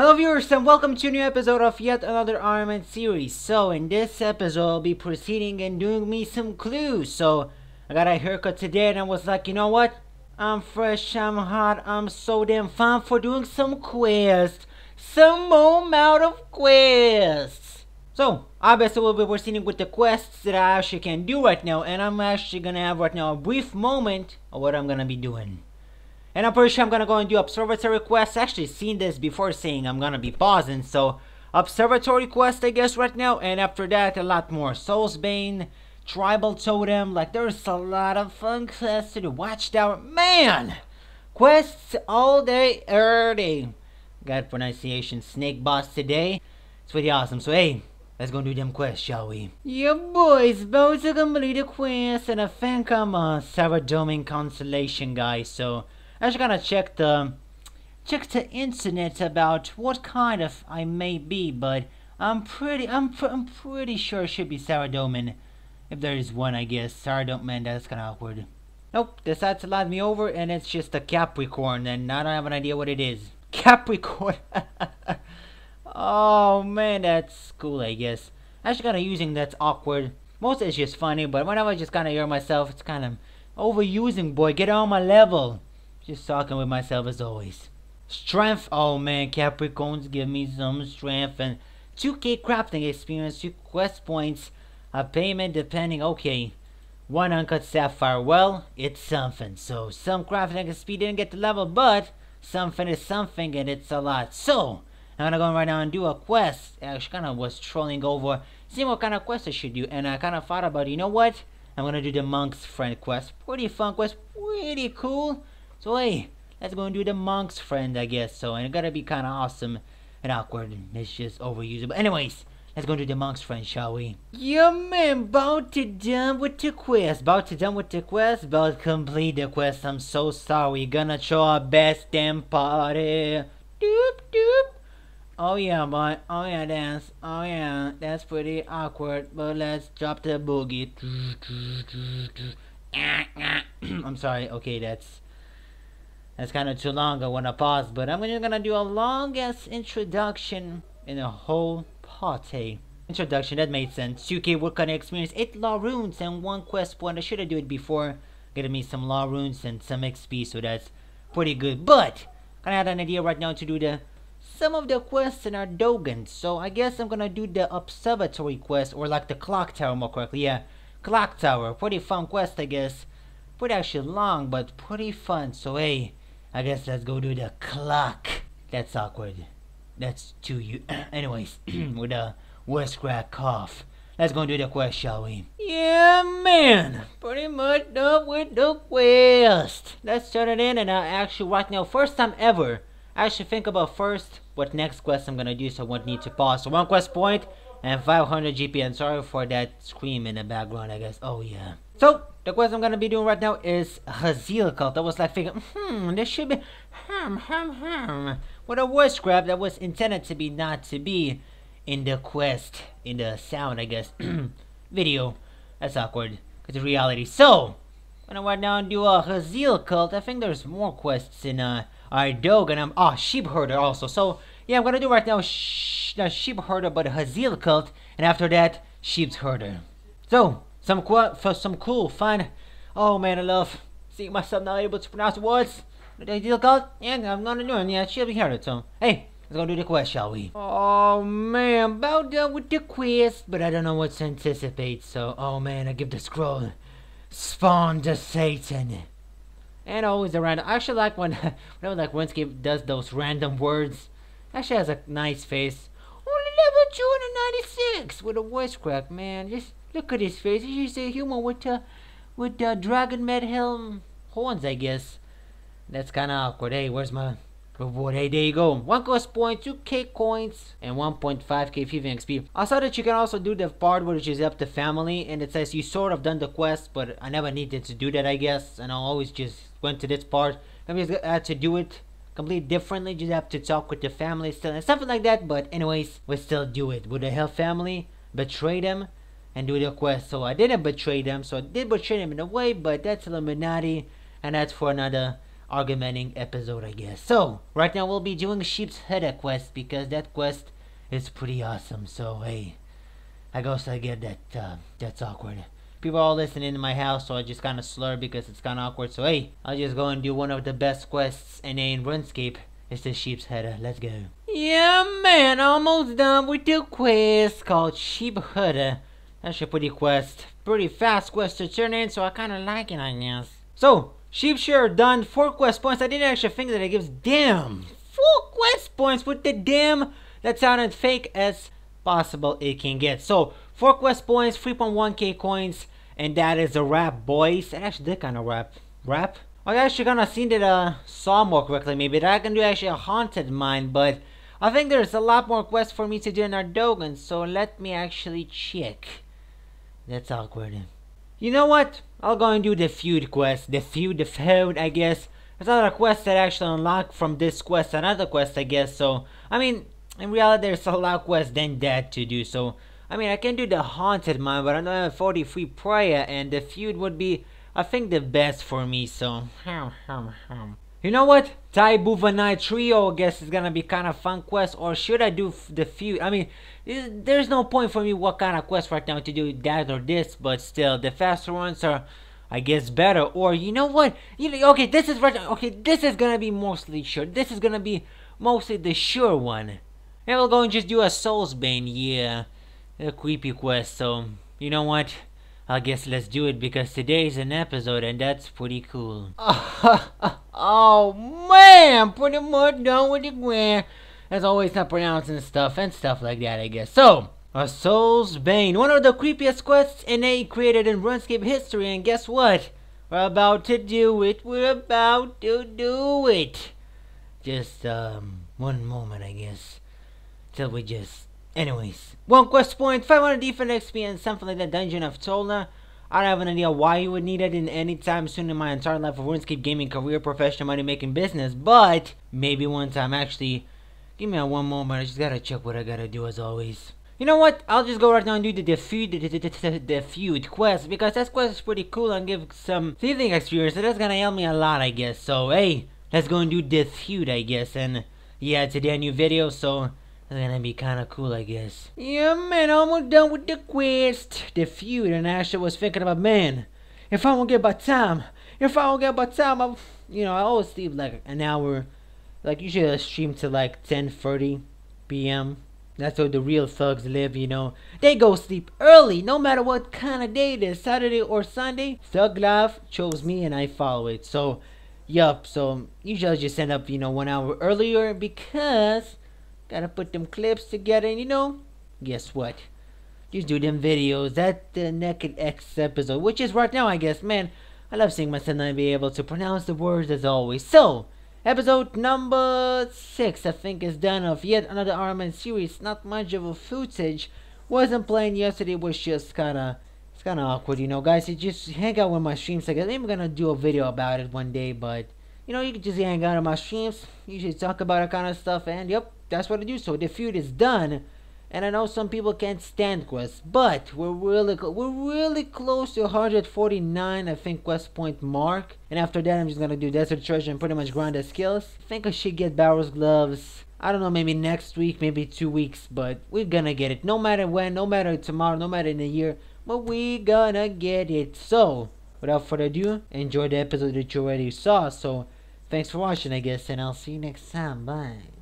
Hello viewers and welcome to a new episode of yet another Iron Man series. So in this episode I'll be proceeding and doing me some clues. So I got a haircut today and I was like, you know what? I'm fresh, I'm hot, I'm so damn fine for doing some quests. Some more amount of quests. So obviously we'll be proceeding with the quests that I actually can do right now and I'm actually gonna have right now a brief moment of what I'm gonna be doing. And I'm pretty sure I'm gonna go and do observatory quests. Actually seen this before saying I'm gonna be pausing. So observatory quest I guess right now. And after that a lot more. Soul's Bane, Tribal Totem. Like there's a lot of fun quests to do. Watchtower. Man! Quests all day, day. Got pronunciation snake boss today. It's pretty awesome. So hey, let's go do them quests, shall we? Yeah boys, about to complete a quest and think I'm a Saradomin constellation guy, so I just gotta check the check the internet about what kind of I may be, but I'm pretty I'm pr I'm pretty sure it should be Saradomin. If there is one, I guess. Saradomin, that's kinda awkward. Nope, decides to light me over and it's just a Capricorn and I don't have an idea what it is. Capricorn Oh man, that's cool I guess. I Actually kinda using that's awkward. Most it's just funny, but whenever I just kinda hear myself, it's kinda overusing boy, get on my level. Just talking with myself as always. Strength. Oh man, Capricorns give me some strength and 2k crafting experience, 2 quest points, a payment depending. Okay, one uncut sapphire. Well, it's something. So some crafting speed didn't get the level, but something is something and it's a lot. So I'm gonna go right now and do a quest. I kind of was trolling over, seeing what kind of quest I should do, and I kind of thought about, you know what? I'm gonna do the monk's friend quest. Pretty fun quest, pretty cool. So hey, let's go and do the monk's friend, I guess. So and it gotta be kind of awesome and awkward. And it's just overused. But anyways, let's go and do the monk's friend, shall we? Yeah, man, about to done with the quest. About to done with the quest. About to complete the quest. I'm so sorry. Gonna show our best damn party. Doop doop. Oh yeah, boy. Oh yeah, dance. Oh yeah, that's pretty awkward. But let's drop the boogie. I'm sorry. Okay, that's that's kind of too long. I want to pause, but I'm gonna do a longest introduction in a whole party. Introduction, that made sense. 2k woodcutting experience, 8 law runes, and 1 quest point. I should have do it before. Getting me some law runes and some XP, so that's pretty good. But, I had an idea right now to do the some of the quests in Ardougne. So I guess I'm gonna do the observatory quest, or like the clock tower more correctly. Yeah, clock tower. Pretty fun quest, I guess. Pretty actually long, but pretty fun. So hey, I guess let's go do the clock. That's awkward. That's too you. Anyways, with a worst crack cough. Let's go do the quest, shall we? Yeah, man. Pretty much done with the quest. Let's turn it in and uh, actually right now, first time ever, I should think about first what next quest I'm gonna do so I won't need to pause. So one quest point and 500 GP. And sorry for that scream in the background, I guess. Oh, yeah. So, the quest I'm gonna be doing right now is Hazeel Cult. I was like thinking, hmm, this should be hmm, hmm, hmm. With a word scrap that was intended to be not to be in the quest, in the sound, I guess, video. That's awkward, because it's reality. So, I'm gonna a Hazeel Cult. I think there's more quests in uh, our dog, and I'm, ah, Sheep Herder also. So, yeah, I'm gonna do right now sh Sheep Herder, but Hazeel Cult, and after that, Sheep's Herder. So, some for some cool, fun. Oh man, I love seeing myself not able to pronounce words. The deal called? Yeah, I'm gonna do it. Yeah, she'll be heard. So, hey, let's go do the quest, shall we? Oh man, about done with the quest, but I don't know what to anticipate. So, oh man, I give the scroll. Spawn to Satan. And always around. I actually like when, when like RuneScape does those random words. Actually has a nice face. Only level 296 with a voice crack, man. Just Look at his face. He's a human with uh, with uh, dragon med helm horns, I guess. That's kind of awkward. Hey, where's my reward? Hey, there you go. One quest point, two K coins, and 1.5K thieving XP. I saw that you can also do the part which is up to family, and it says you sort of done the quest, but I never needed to do that, I guess. And I always just went to this part. I just had to do it completely differently. Just have to talk with the family still, and something like that. But anyways, we still do it. Would the hell family betray them? And do the quest. So I didn't betray them. So I did betray them in a way, but that's Illuminati, and that's for another argumenting episode, I guess. So, right now we'll be doing Sheep's Head quest because that quest is pretty awesome. So, hey, I guess I get that, uh, that's awkward. People are all listening in my house, so I just kind of slur because it's kind of awkward. So, hey, I'll just go and do one of the best quests in a RuneScape. It's the Sheep's Head. Let's go. Yeah, man, almost done with the quest called Sheep Head. That's a pretty quest. Pretty fast quest to turn in, so I kind of like it, I guess. So, Sheep Sheepshare done 4 quest points. I didn't actually think that it gives damn 4 quest points with the damn that sounded fake as possible it can get. So, 4 quest points, 3.1k coins, and that is a wrap, boys. It actually did kind of wrap. Wrap? I actually kind of seen that uh, saw more correctly maybe. That I can do actually a haunted mine, but I think there's a lot more quests for me to do in Ardougne, so let me actually check. That's awkward. You know what? I'll go and do the feud quest. The feud, the feud, I guess. There's another quest that actually unlock from this quest, another quest, I guess. So, I mean, in reality, there's a lot of quests than that to do. So, I mean, I can do the haunted mine, but I don't have 43 prayer, and the feud would be, I think, the best for me. So, you know what? Tai Bwo Wannai Trio, I guess, is gonna be kind of fun quest. Or should I do the few? I mean, there's no point for me what kind of quest right now to do that or this. But still, the faster ones are, I guess, better. Or you know what? You know, okay, this is right. Okay, this is gonna be mostly sure. This is gonna be mostly the sure one. And we'll go and just do a Soul's Bane. Yeah, a creepy quest. So you know what? I guess let's do it because today's an episode and that's pretty cool. oh man, pretty much done with the grand. As always, not pronouncing stuff and stuff like that, I guess. So, a Soul's Bane, one of the creepiest quests in NA created in RuneScape history, and guess what? We're about to do it. We're about to do it. Just, um, one moment, I guess. Till we just Anyways, one quest point, 500 defense XP, and something like the Dungeon of Tolna. I don't have an idea why you would need it in any time soon in my entire life of RuneScape gaming career, professional money making business, but maybe one time. Actually, give me a one moment. I just gotta check what I gotta do as always. You know what? I'll just go right now and do the, feud, the, the, the, the feud quest because that quest is pretty cool and give some thieving experience. So that's gonna help me a lot, I guess. So hey, let's go and do the feud, I guess. And yeah, today a new video, so gonna be kinda cool, I guess. Yeah, man, almost done with the quest. The feud, and Asher was thinking about, man, if I won't get by time, if I won't get by time, I'm, you know, I always sleep like an hour. Like, usually I stream to like 10.30 p.m. That's where the real thugs live, you know. They go sleep early, no matter what kind of day it is, Saturday or Sunday. Thug Life chose me and I follow it. So, yup, so usually I just end up, you know, one hour earlier because Gotta put them clips together and you know, guess what? Just do them videos. That the Naked X episode, which is right now, I guess. Man, I love seeing my son and be able to pronounce the words as always. So, episode number six, I think, is done of yet another Iron series. Not much of a footage. Wasn't playing yesterday. Was just kinda, it's kinda awkward, you know, guys. You just hang out with my streams. I guess I'm gonna do a video about it one day, but you know, you can just hang out on my streams. Usually talk about that kind of stuff, and yep, that's what I do. So the feud is done. And I know some people can't stand quests, but we're really we're really close to 149, I think, quest point mark. And after that, I'm just gonna do Desert Treasure and pretty much grind the skills. I think I should get Barrow's Gloves. I don't know, maybe next week, maybe two weeks, but we're gonna get it. No matter when, no matter tomorrow, no matter in a year, but we gonna get it. So, without further ado, enjoy the episode that you already saw. So, thanks for watching, I guess, and I'll see you next time. Bye.